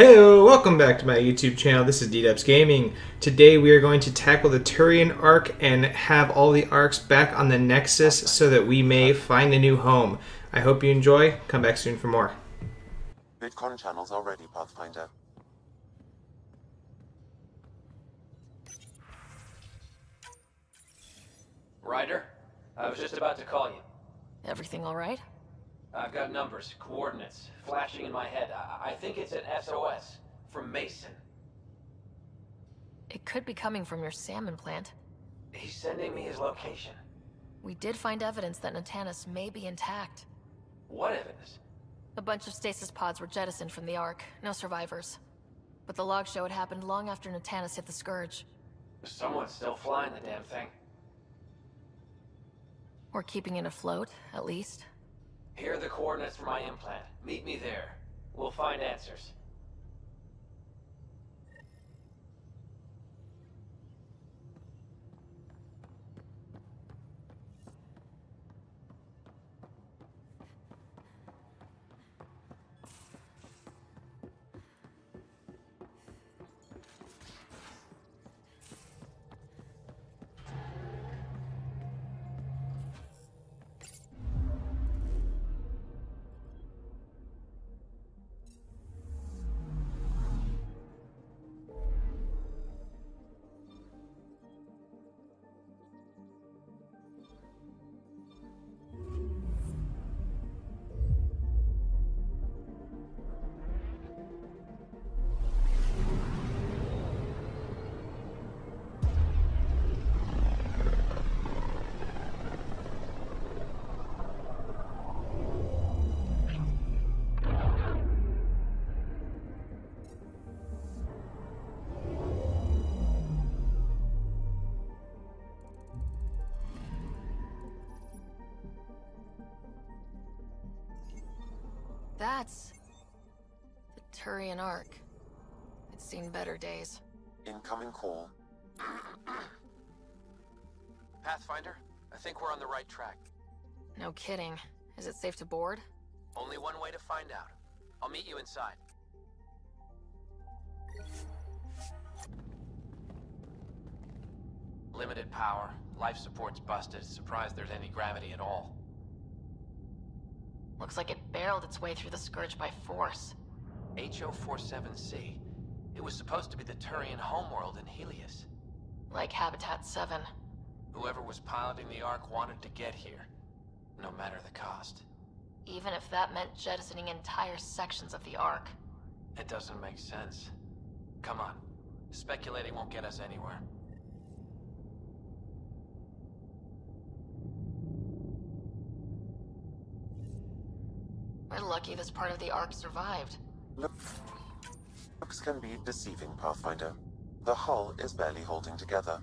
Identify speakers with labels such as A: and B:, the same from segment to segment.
A: Hey, welcome back to my YouTube channel. This is D-Dubs Gaming. Today we are going to tackle the Turian arc and have all the arcs back on the Nexus so that we may find a new home. I hope you enjoy. Come back soon for more.
B: VidCon channels are ready, Pathfinder.
C: Ryder, I was just about to call you.
D: Everything all right?
C: I've got numbers, coordinates, flashing in my head. I, I think it's an SOS from Macen.
D: It could be coming from your SAM implant.
C: He's sending me his location.
D: We did find evidence that Natanus may be intact.
C: What evidence?
D: A bunch of stasis pods were jettisoned from the Ark. No survivors. But the logs show it happened long after Natanus hit the Scourge.
C: Someone's still flying the damn thing.
D: Or keeping it afloat, at least.
C: Here are the coordinates for my implant. Meet me there. We'll find answers.
D: That's... the Turian Ark. It's seen better days.
B: Incoming call.
C: Pathfinder, I think we're on the right track.
D: No kidding. Is it safe to board?
C: Only one way to find out. I'll meet you inside. Limited power. Life support's busted. Surprised there's any gravity at all.
D: Looks like it barreled its way through the Scourge by force.
C: HO47C. It was supposed to be the Turian homeworld in Helios.
D: Like Habitat 7.
C: Whoever was piloting the Ark wanted to get here. No matter the cost.
D: Even if that meant jettisoning entire sections of the Ark.
C: It doesn't make sense. Come on. Speculating won't get us anywhere.
D: We're lucky this part of the Ark survived.
B: Look, looks can be deceiving, Pathfinder. The hull is barely holding together.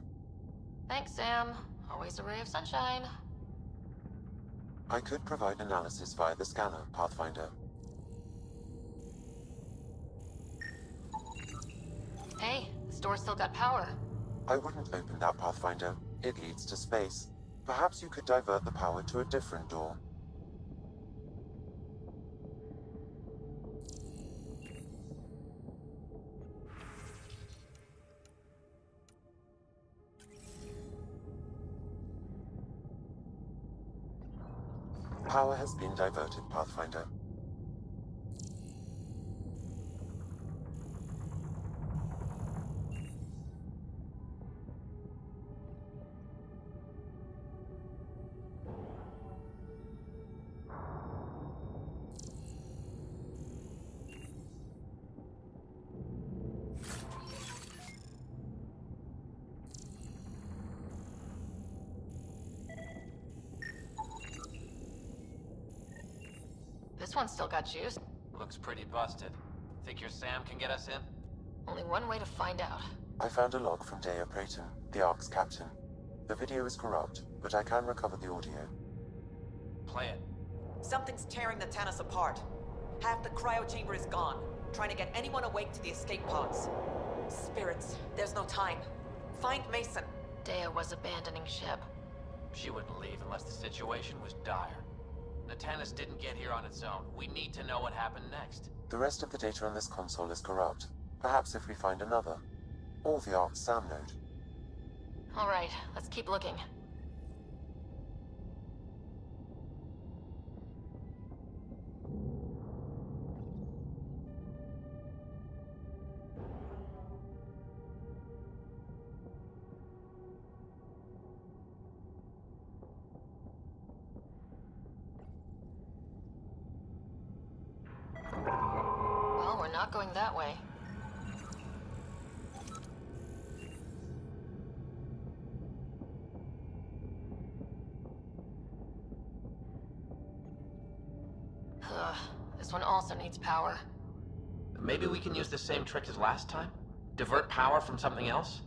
D: Thanks, Sam. Always a ray of sunshine.
B: I could provide analysis via the scanner, Pathfinder.
D: Hey, the door's still got power.
B: I wouldn't open that, Pathfinder. It leads to space. Perhaps you could divert the power to a different door. Power has been diverted, Pathfinder.
D: This one's still got juice.
C: Looks pretty busted. Think your Sam can get us in?
D: Only one way to find out.
B: I found a log from Dea Prayton, the Ark's captain. The video is corrupt, but I can recover the audio.
C: Play it.
E: Something's tearing the Tannis apart. Half the cryo chamber is gone, trying to get anyone awake to the escape pods. Spirits, there's no time. Find Macen.
D: Dea was abandoning ship.
C: She wouldn't leave unless the situation was dire. Natanus didn't get here on its own. We need to know what happened next.
B: The rest of the data on this console is corrupt. Perhaps if we find another. Or the Ark SAM node.
D: Alright, let's keep looking. Going that way. Ugh, this one also needs power.
C: Maybe we can use the same trick as last time? Divert power from something else?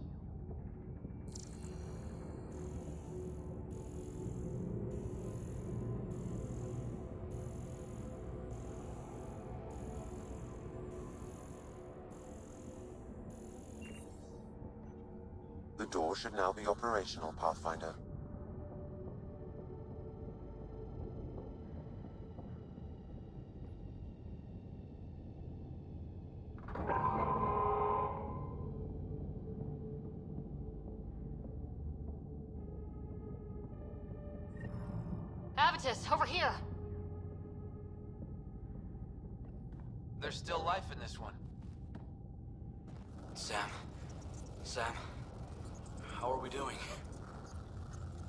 B: Door should now be operational, Pathfinder.
D: Avitus, over here!
C: There's still life in this one.
F: Sam. Sam. How are we doing?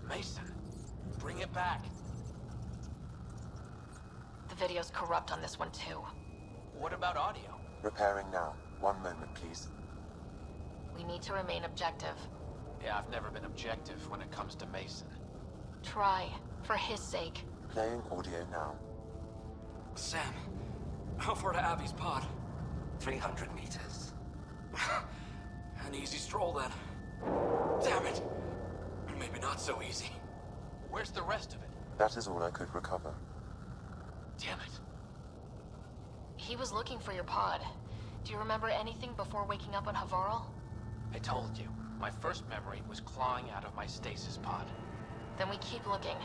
C: Macen, bring it back.
D: The video's corrupt on this one too.
C: What about audio?
B: Repairing now. One moment, please.
D: We need to remain objective.
C: Yeah, I've never been objective when it comes to Macen.
D: Try, for his sake.
B: Playing audio now.
F: Sam. How far to Avi's pod?
G: 300 meters.
F: An easy stroll then. Damn it! Maybe not so easy.
C: Where's the rest of it?
B: That is all I could recover.
C: Damn it.
D: He was looking for your pod. Do you remember anything before waking up on Havarl?
C: I told you. My first memory was clawing out of my stasis pod.
D: Then we keep looking.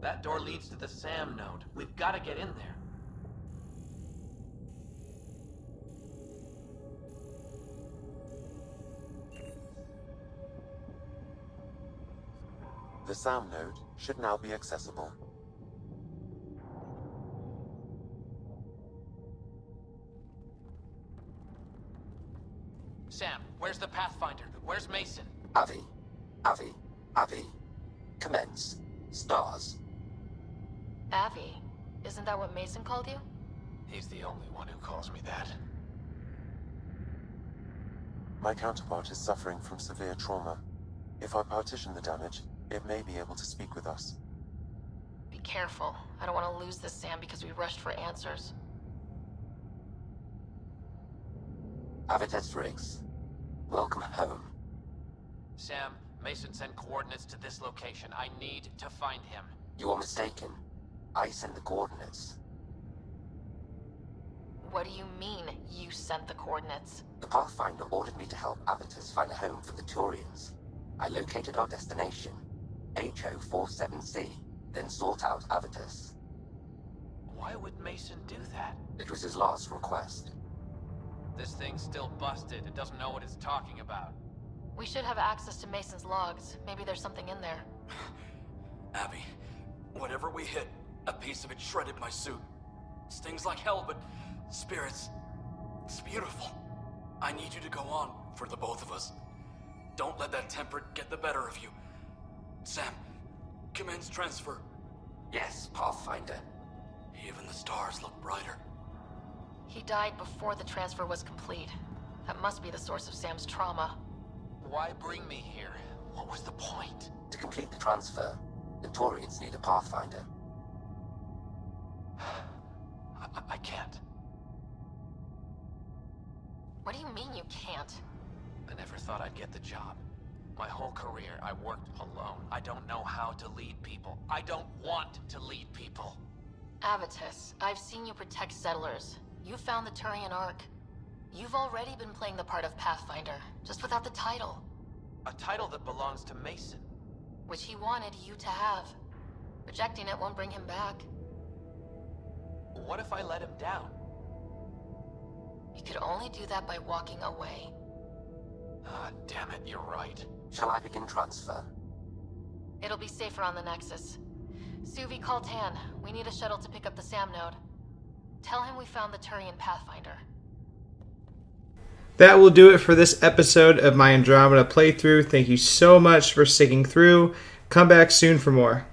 C: That door leads to the SAM node. We've got to get in there.
B: The SAM node should now be accessible.
C: Sam, where's the Pathfinder? Where's Macen?
G: Avi. Avi. Avi. Commence. Stars.
D: Avi, isn't that what Macen called you?
C: He's the only one who calls me that.
B: My counterpart is suffering from severe trauma. If I partition the damage, it may be able to speak with us.
D: Be careful. I don't want to lose this Sam because we rushed for answers.
G: Avitus Rix. Welcome home.
C: Sam, Macen sent coordinates to this location. I need to find him.
G: You are mistaken. I sent the coordinates.
D: What do you mean, you sent the coordinates?
G: The Pathfinder ordered me to help Avitus find a home for the Turians. I located our destination, HO47C, then sought out Avitus.
C: Why would Macen do that?
G: It was his last request.
C: This thing's still busted. It doesn't know what it's talking about.
D: We should have access to Macen's logs. Maybe there's something in there.
F: Avi, whatever we hit, a piece of it shredded my suit. Stings like hell, but spirits, it's beautiful. I need you to go on for the both of us. Don't let that temper get the better of you. Sam, commence transfer.
G: Yes, Pathfinder.
F: Even the stars look brighter.
D: He died before the transfer was complete. That must be the source of Sam's trauma.
C: Why bring me here? What was the point?
G: To complete the transfer, the Turians need a Pathfinder.
D: Do you mean you can't?
C: I never thought I'd get the job. My whole career, I worked alone. I don't know how to lead people. I don't want to lead people.
D: Avitus, I've seen you protect settlers. You found the Turian Ark. You've already been playing the part of Pathfinder, just without the title,
C: A title that belongs to Macen.
D: which he wanted you to have. Rejecting it won't bring him back.
C: What if I let him down?
D: You could only do that by walking away.
C: Ah, damn it, you're right.
G: Shall I begin transfer?
D: It'll be safer on the Nexus. Suvi, call Tann. We need a shuttle to pick up the SAM node. Tell him we found the Turian Pathfinder.
A: That will do it for this episode of my Andromeda playthrough. Thank you so much for sticking through. Come back soon for more.